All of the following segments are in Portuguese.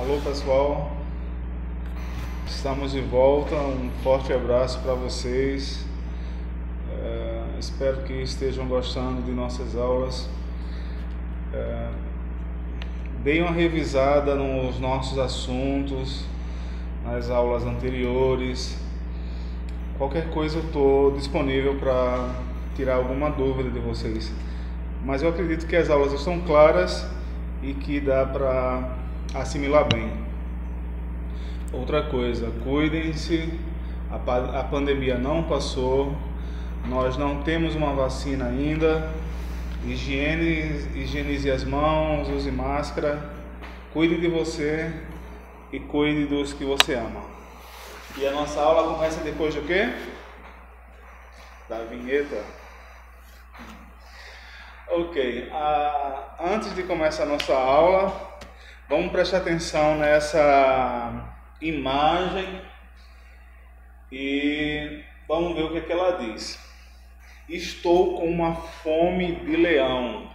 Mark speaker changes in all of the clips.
Speaker 1: Alô pessoal, estamos de volta. Um forte abraço para vocês. É, espero que estejam gostando de nossas aulas. É, uma revisada nos nossos assuntos, nas aulas anteriores. Qualquer coisa eu estou disponível para tirar alguma dúvida de vocês. Mas eu acredito que as aulas estão claras e que dá para assimilar bem. Outra coisa, cuidem-se, a, a pandemia não passou, nós não temos uma vacina ainda, higiene, higienize as mãos, use máscara, cuide de você e cuide dos que você ama. E a nossa aula começa depois do quê? Da vinheta. Ok, ah, antes de começar a nossa aula, Vamos prestar atenção nessa imagem e vamos ver o que, é que ela diz. Estou com uma fome de leão.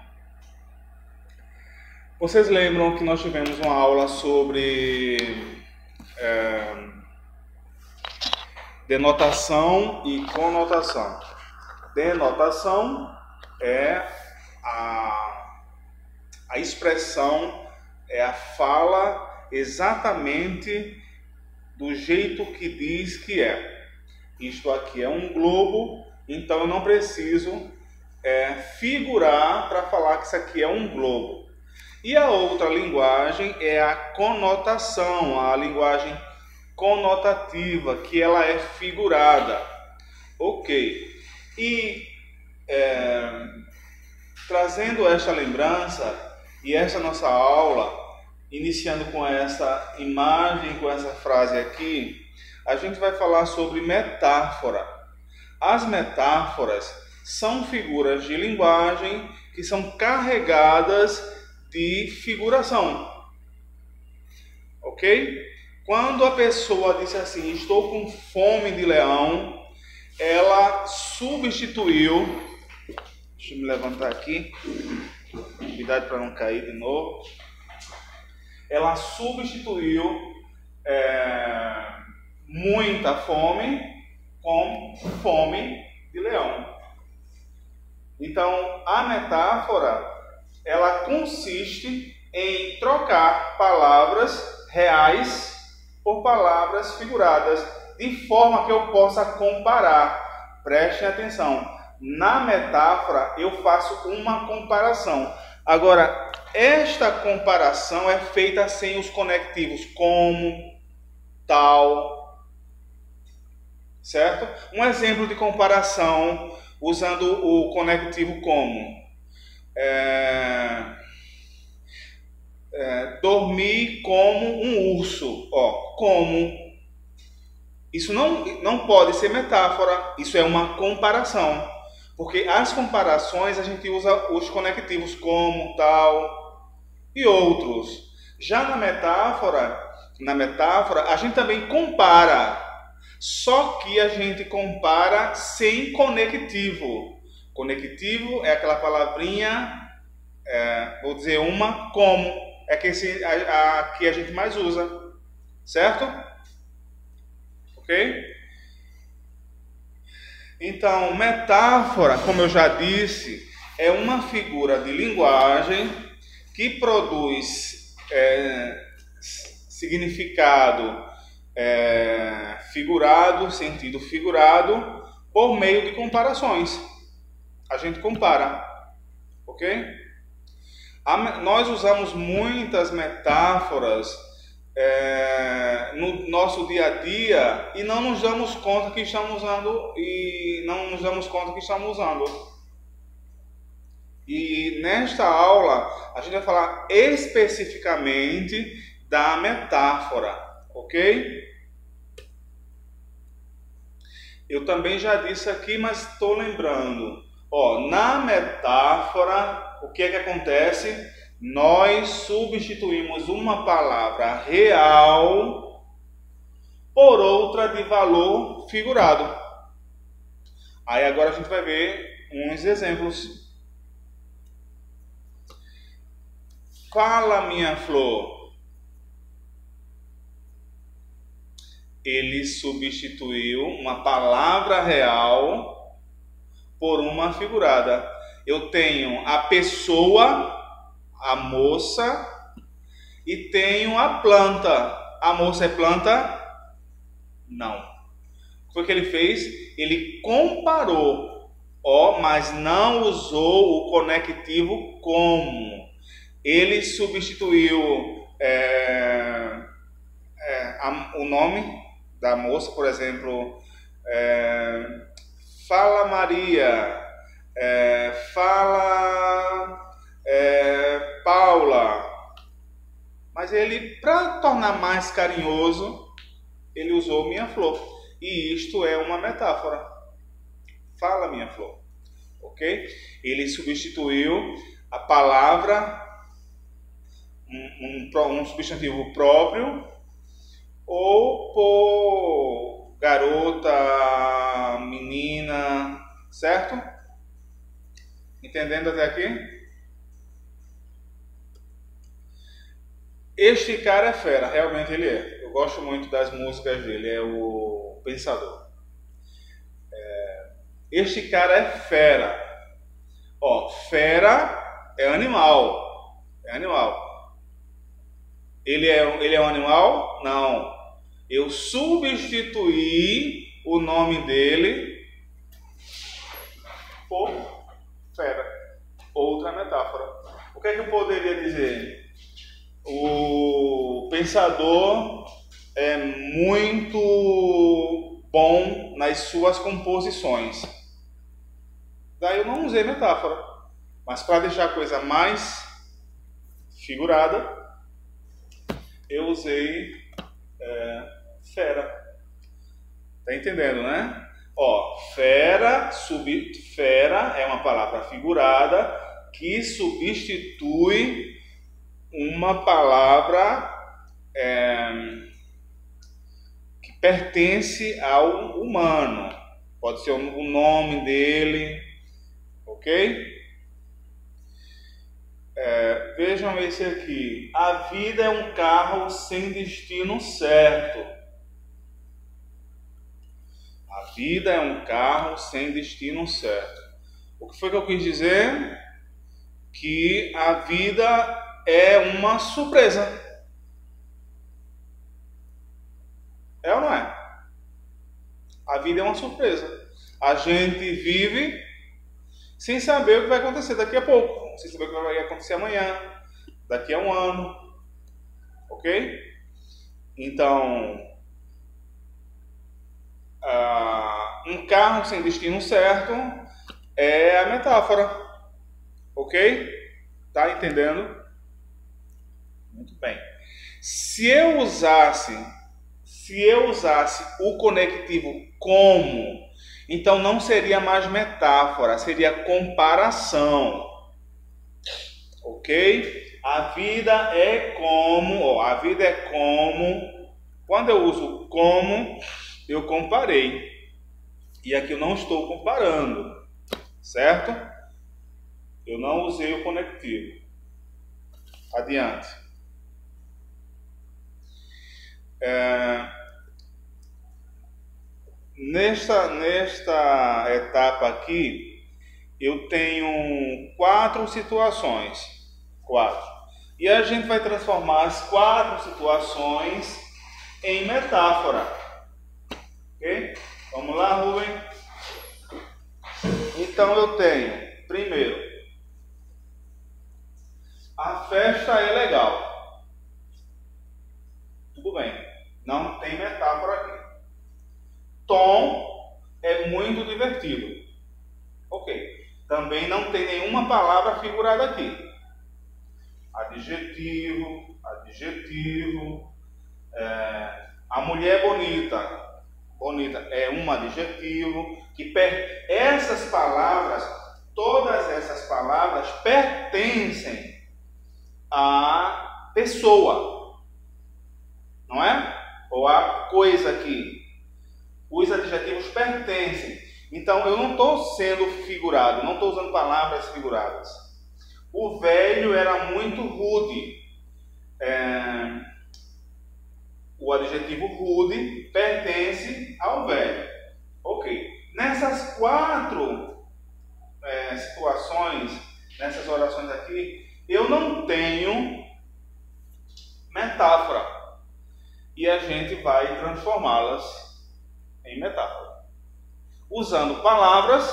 Speaker 1: Vocês lembram que nós tivemos uma aula sobre é, denotação e conotação. Denotação é a, a expressão é a fala exatamente do jeito que diz que é. Isto aqui é um globo, então eu não preciso é, figurar para falar que isso aqui é um globo. E a outra linguagem é a conotação, a linguagem conotativa, que ela é figurada. Ok. E é, trazendo esta lembrança e essa nossa aula iniciando com essa imagem, com essa frase aqui, a gente vai falar sobre metáfora. As metáforas são figuras de linguagem que são carregadas de figuração. Ok? Quando a pessoa disse assim, estou com fome de leão, ela substituiu. Deixa eu me levantar aqui. Cuidado para não cair de novo ela substituiu é, muita fome com fome de leão. Então, a metáfora ela consiste em trocar palavras reais por palavras figuradas, de forma que eu possa comparar. Prestem atenção. Na metáfora eu faço uma comparação. Agora, esta comparação é feita sem os conectivos como, tal, certo? Um exemplo de comparação usando o conectivo como. É, é, dormir como um urso, ó, como. Isso não, não pode ser metáfora, isso é uma comparação. Porque as comparações a gente usa os conectivos como, tal, e outros. Já na metáfora, na metáfora, a gente também compara, só que a gente compara sem conectivo. Conectivo é aquela palavrinha, é, vou dizer uma, como, é que, esse, a, a, que a gente mais usa, certo? Ok? Então, metáfora, como eu já disse, é uma figura de linguagem que produz é, significado é, figurado, sentido figurado, por meio de comparações. A gente compara, ok? A, nós usamos muitas metáforas é, no nosso dia a dia e não nos damos conta que estamos usando e não nos damos conta que estamos usando. E nesta aula a gente vai falar especificamente da metáfora, ok? Eu também já disse aqui, mas estou lembrando. Ó, na metáfora, o que é que acontece? Nós substituímos uma palavra real por outra de valor figurado. Aí agora a gente vai ver uns exemplos Fala, minha flor. ele substituiu uma palavra real por uma figurada. Eu tenho a pessoa, a moça, e tenho a planta. A moça é planta? Não. O que que ele fez? Ele comparou, ó, mas não usou o conectivo como. Ele substituiu é, é, a, o nome da moça, por exemplo, é, fala Maria, é, fala é, Paula. Mas ele, para tornar mais carinhoso, ele usou minha flor. E isto é uma metáfora. Fala minha flor. Ok? Ele substituiu a palavra, um, um, um substantivo próprio, ou por garota, menina, certo? Entendendo até aqui? Este cara é fera, realmente ele é. Eu gosto muito das músicas dele, é o Pensador. É... Este cara é fera. Ó, fera é animal. É animal. Ele é, ele é um animal? Não. Eu substituí o nome dele por fera. Outra metáfora. O que é que eu poderia dizer? O pensador é muito bom nas suas composições. Daí eu não usei metáfora, mas para deixar a coisa mais figurada, eu usei é, fera. Tá entendendo, né? Ó, fera, sub, fera é uma palavra figurada que substitui uma palavra é, que pertence ao humano. Pode ser o nome dele, ok? É, vejam esse aqui. A vida é um carro sem destino certo. A vida é um carro sem destino certo. O que foi que eu quis dizer? Que a vida é uma surpresa. É ou não é? A vida é uma surpresa. A gente vive sem saber o que vai acontecer daqui a pouco, sem saber o que vai acontecer amanhã, daqui a um ano. Ok? Então, uh, um carro sem destino certo é a metáfora. Ok? Tá entendendo? Muito bem. Se eu usasse, se eu usasse o conectivo como, então não seria mais metáfora, seria comparação. Ok? A vida é como, ó, a vida é como. Quando eu uso como, eu comparei. E aqui eu não estou comparando, certo? Eu não usei o conectivo. Adiante. É, nesta, nesta etapa aqui, eu tenho quatro situações. Quatro. E a gente vai transformar as quatro situações em metáfora. Ok? Vamos lá, Rubem? Então eu tenho, primeiro, a festa é legal. Tudo bem. Não tem metáfora aqui. Tom é muito divertido. Ok. Também não tem nenhuma palavra figurada aqui. Adjetivo, adjetivo. É, a mulher é bonita. Bonita é um adjetivo que per... essas palavras, todas essas palavras pertencem à pessoa. Não é? Ou a coisa aqui. Os adjetivos pertencem. Então eu não estou sendo figurado, não estou usando palavras figuradas. O velho era muito rude. É... O o adjetivo rude pertence ao velho. Ok. Nessas quatro é, situações, nessas orações aqui, eu não tenho metáfora. E a gente vai transformá-las em metáfora. Usando palavras,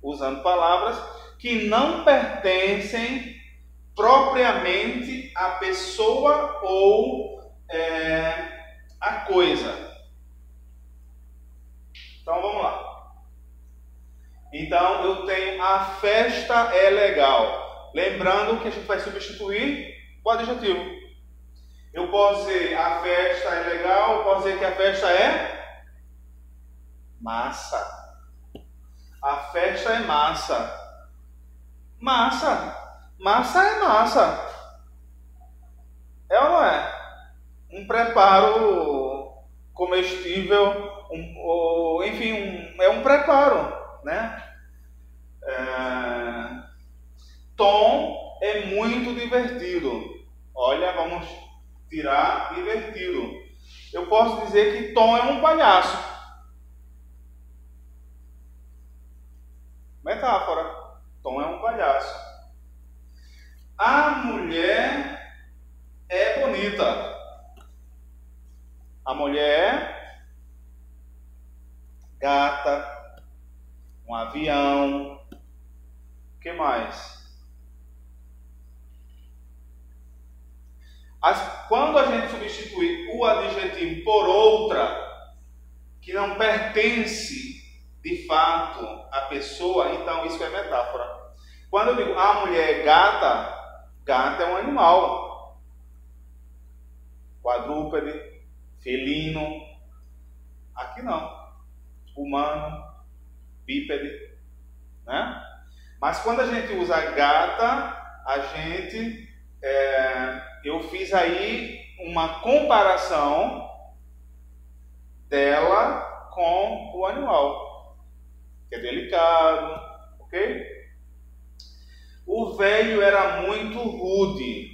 Speaker 1: usando palavras que não pertencem propriamente à pessoa ou é, à coisa. Então vamos lá. Então eu tenho a festa é legal. Lembrando que a gente vai substituir o adjetivo. Eu posso dizer a festa é legal, eu posso dizer que a festa é massa. A festa é massa. Massa. Massa é massa. É ou não é? Um preparo comestível, um, ou, enfim, um, é um preparo, né? É... Tom é muito divertido. Olha, vamos tirar divertido. Eu posso dizer que Tom é um palhaço. Metáfora. Tom é um palhaço. A mulher é bonita. A mulher é gata, um avião. O que mais? As, quando a gente substitui o adjetivo por outra que não pertence de fato a pessoa, então isso é metáfora. Quando eu digo a mulher é gata, gata é um animal. Quadrúpede, felino. Aqui não. Humano, bípede, né? Mas quando a gente usa gata, a gente é, eu fiz aí uma comparação dela com o animal que é delicado, ok? O velho era muito rude.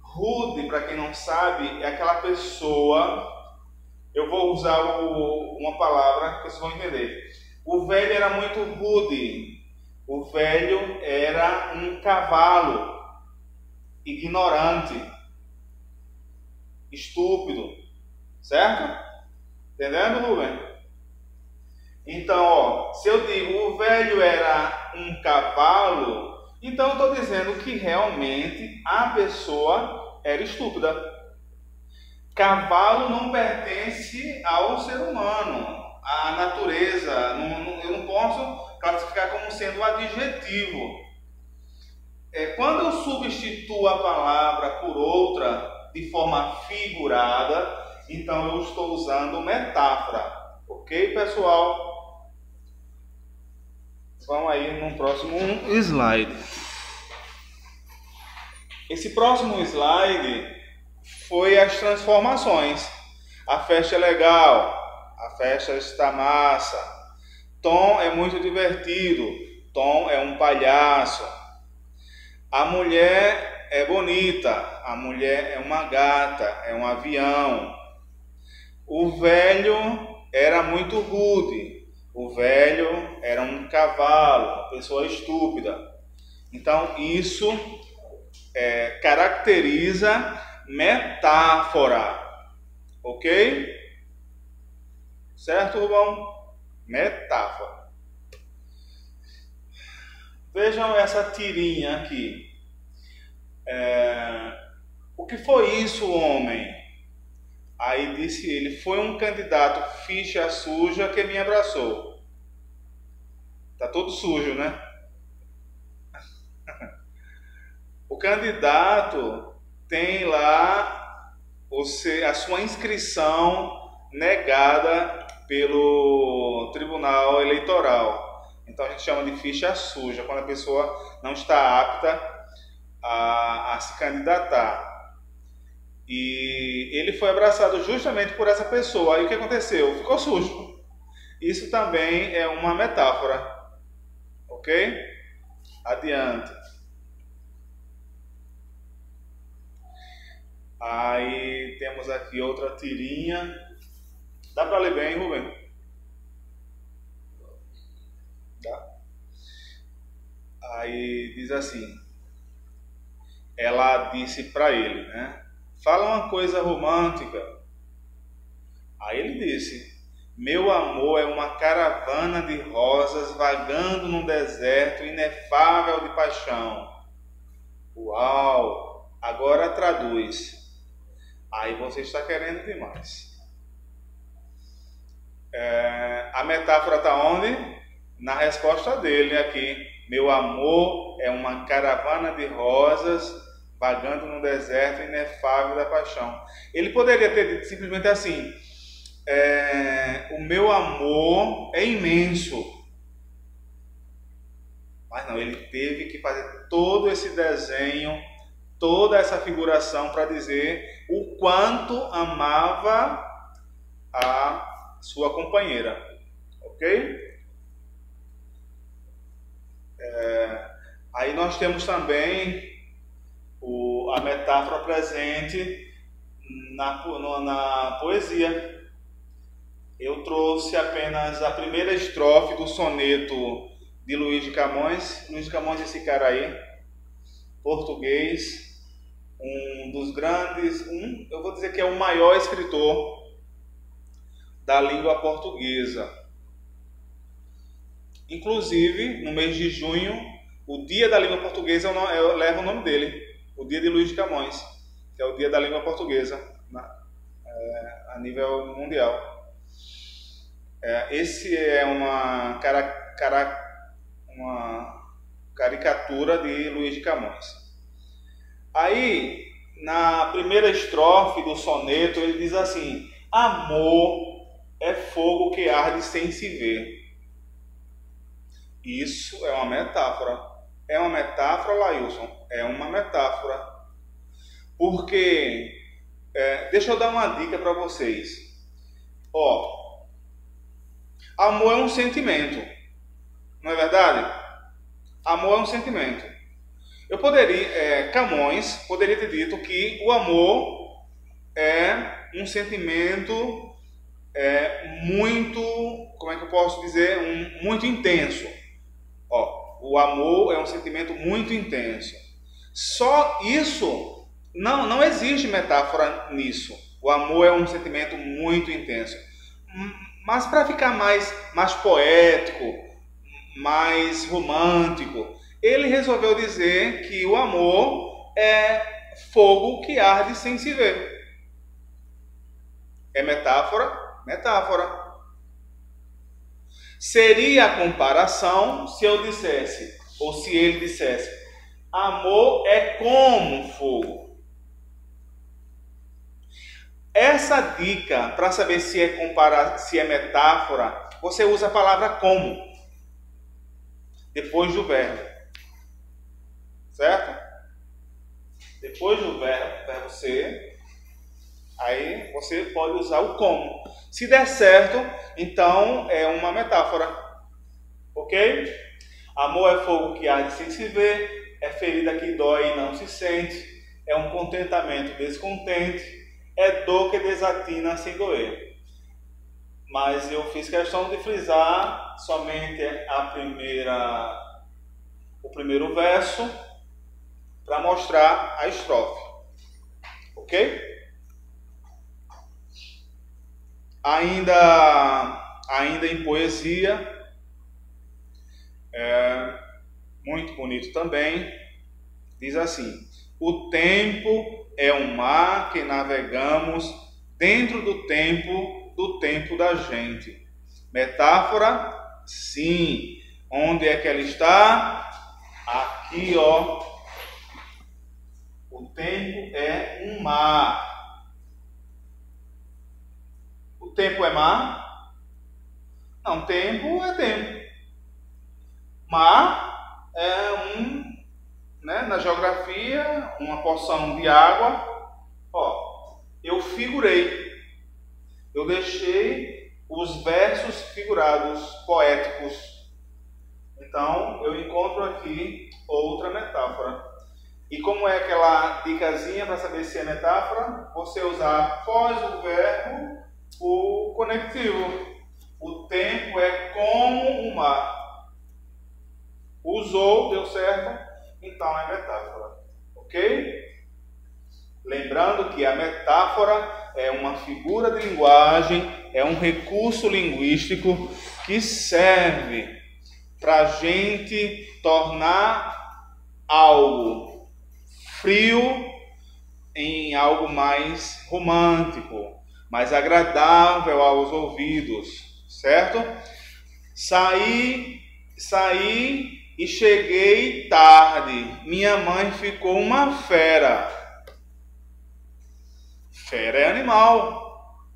Speaker 1: Rude, para quem não sabe, é aquela pessoa. Eu vou usar o, uma palavra que vocês vão entender. O velho era muito rude. O velho era um cavalo ignorante, estúpido, certo? Entendendo, Rubem? Então, ó, se eu digo o velho era um cavalo, então eu estou dizendo que realmente a pessoa era estúpida. Cavalo não pertence ao ser humano, à natureza. Não, não, eu não posso classificar como sendo um adjetivo. É, quando eu substituo a palavra por outra de forma figurada, então eu estou usando metáfora. Ok, pessoal? Vamos aí no próximo slide. Esse próximo slide foi as transformações. A festa é legal, a festa está massa. Tom é muito divertido, Tom é um palhaço. A mulher é bonita, a mulher é uma gata, é um avião. O velho era muito rude, o velho era um cavalo, pessoa estúpida. Então, isso é, caracteriza metáfora. Ok? Certo, Rubão? Metáfora. Vejam essa tirinha aqui. É, o que foi isso, homem? Aí disse ele: Foi um candidato ficha suja que me abraçou. Tá todo sujo, né? o candidato tem lá a sua inscrição negada pelo Tribunal Eleitoral. Então a gente chama de ficha suja, quando a pessoa não está apta a, a se candidatar. E ele foi abraçado justamente por essa pessoa. Aí o que aconteceu? Ficou sujo. Isso também é uma metáfora. Ok? Adiante. Aí temos aqui outra tirinha. Dá para ler bem, Rubem? Dá. Aí diz assim: ela disse para ele, né? Fala uma coisa romântica. Aí ele disse: Meu amor é uma caravana de rosas vagando num deserto inefável de paixão. Uau! Agora traduz. Aí você está querendo demais. É, a metáfora está onde? Na resposta dele aqui. Meu amor é uma caravana de rosas vagando no deserto inefável da paixão. Ele poderia ter dito simplesmente assim: é, O meu amor é imenso. Mas não, ele teve que fazer todo esse desenho, toda essa figuração para dizer o quanto amava a sua companheira. Ok? É, aí nós temos também o, a metáfora presente na, na poesia. Eu trouxe apenas a primeira estrofe do soneto de Luiz de Camões. Luiz de Camões, esse cara aí, português, um dos grandes, um, eu vou dizer que é o maior escritor da língua portuguesa. Inclusive, no mês de junho, o Dia da Língua Portuguesa leva o nome dele, o Dia de Luiz de Camões, que é o Dia da Língua Portuguesa na, é, a nível mundial. É, esse é uma, cara, cara, uma caricatura de Luiz de Camões. Aí, na primeira estrofe do soneto, ele diz assim: Amor é fogo que arde sem se ver. Isso é uma metáfora. É uma metáfora, Lailson? É uma metáfora. Porque, é, deixa eu dar uma dica para vocês. Ó, amor é um sentimento. Não é verdade? Amor é um sentimento. Eu poderia, é, Camões poderia ter dito que o amor é um sentimento é, muito, como é que eu posso dizer, um, muito intenso. Ó, o amor é um sentimento muito intenso. Só isso não não existe metáfora nisso. O amor é um sentimento muito intenso. Mas para ficar mais mais poético, mais romântico, ele resolveu dizer que o amor é fogo que arde sem se ver. É metáfora? Metáfora. Seria a comparação se eu dissesse, ou se ele dissesse, amor é como fogo. Essa dica, para saber se é, compara se é metáfora, você usa a palavra como, depois do verbo. Certo? Depois do verbo, verbo ser, aí você pode usar o como. Se der certo, então é uma metáfora. Ok? Amor é fogo que arde sem se ver, é ferida que dói e não se sente, é um contentamento descontente, é dor que desatina sem doer. Mas eu fiz questão de frisar somente a primeira, o primeiro verso para mostrar a estrofe. Ok? Ainda, ainda em poesia, é, muito bonito também, diz assim: O tempo é um mar que navegamos dentro do tempo do tempo da gente. Metáfora? Sim. Onde é que ela está? Aqui, ó. O tempo é um mar tempo é mar? Não, tempo é tempo. Mar é um, né, na geografia, uma porção de água. Ó, eu figurei. Eu deixei os versos figurados, poéticos. Então, eu encontro aqui outra metáfora. E como é aquela dicasinha para saber se é metáfora? Você usar após o verbo o conectivo. O tempo é como o mar. Usou, deu certo, então é metáfora. Ok? Lembrando que a metáfora é uma figura de linguagem, é um recurso linguístico que serve para a gente tornar algo frio em algo mais romântico, mais agradável aos ouvidos, certo? Saí, saí e cheguei tarde. Minha mãe ficou uma fera. Fera é animal.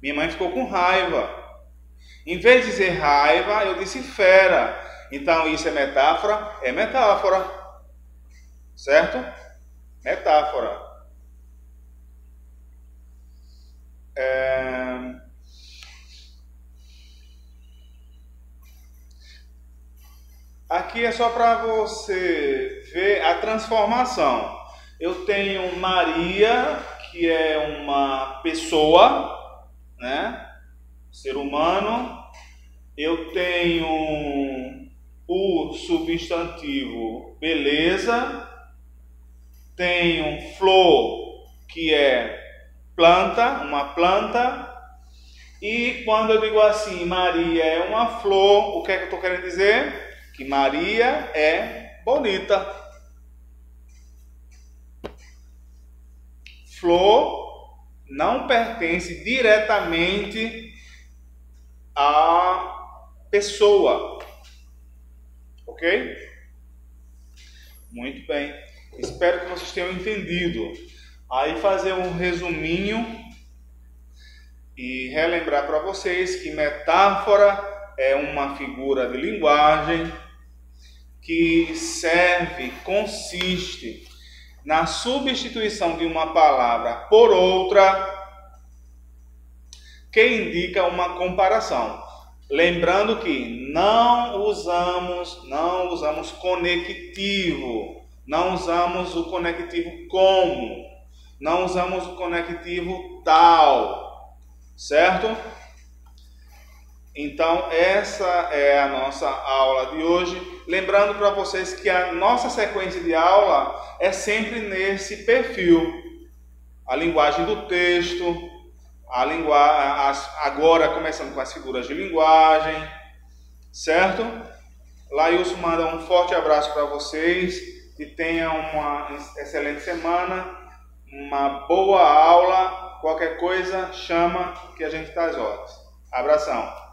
Speaker 1: Minha mãe ficou com raiva. Em vez de dizer raiva, eu disse fera. Então isso é metáfora? É metáfora. Certo? Metáfora. É... Aqui é só para você ver a transformação. Eu tenho Maria que é uma pessoa, né? Ser humano. Eu tenho o substantivo beleza. Tenho flor, que é planta, uma planta. E quando eu digo assim, Maria é uma flor, o que é que eu estou querendo dizer? Que Maria é bonita. flor não pertence diretamente à pessoa. Ok? Muito bem. Espero que vocês tenham entendido. Aí fazer um resuminho e relembrar para vocês que metáfora é uma figura de linguagem que serve, consiste na substituição de uma palavra por outra que indica uma comparação. Lembrando que não usamos, não usamos conectivo, não usamos o conectivo como, não usamos o conectivo tal, certo? Então, essa é a nossa aula de hoje. Lembrando para vocês que a nossa sequência de aula é sempre nesse perfil. A linguagem do texto, a linguagem, agora começando com as figuras de linguagem, certo? Lailson manda um forte abraço para vocês e tenham uma excelente semana, uma boa aula. Qualquer coisa, chama que a gente está às horas. Abração.